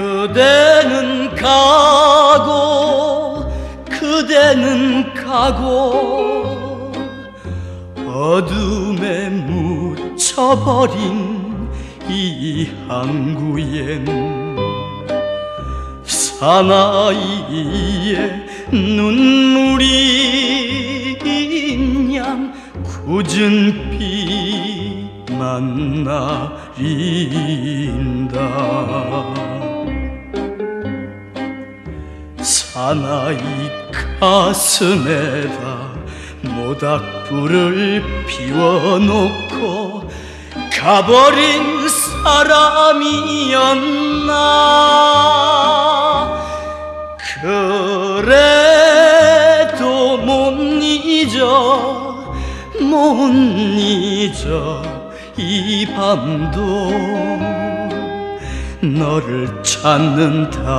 그대는 가고 그대는 가고 어둠에 묻혀버린 이 항구엔 사나이의 눈물이 양 굳은 피만 나린다 사나이 가슴에다 모닥불을 피워놓고 가버린 사람이었나? 그래도 못 잊어 못 잊어 이 밤도 너를 찾는다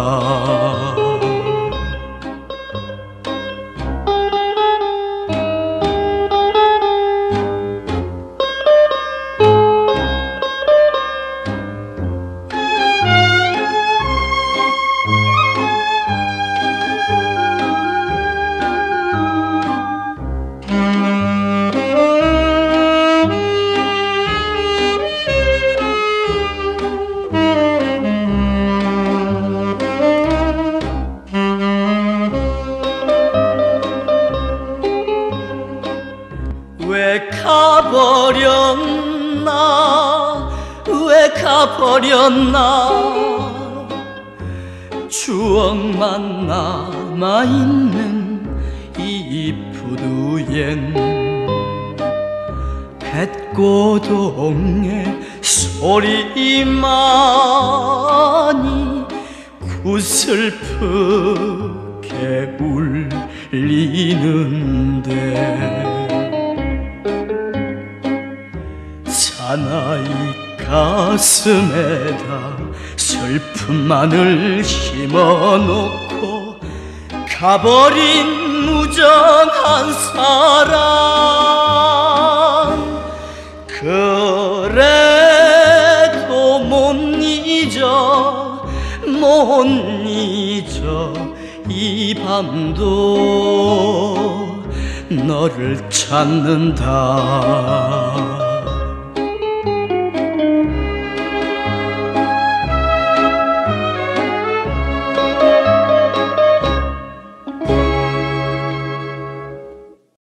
가버렸나? 추억만 남아있는 이 부두엔 뱃고동의 소리만이 구슬프게 울리는데 사나이 가슴에다 슬픔만을 심어놓고 가버린 무정한 사랑 그래도 못 잊어 못 잊어 이 밤도 너를 찾는다